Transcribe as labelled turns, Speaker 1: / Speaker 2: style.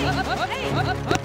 Speaker 1: はい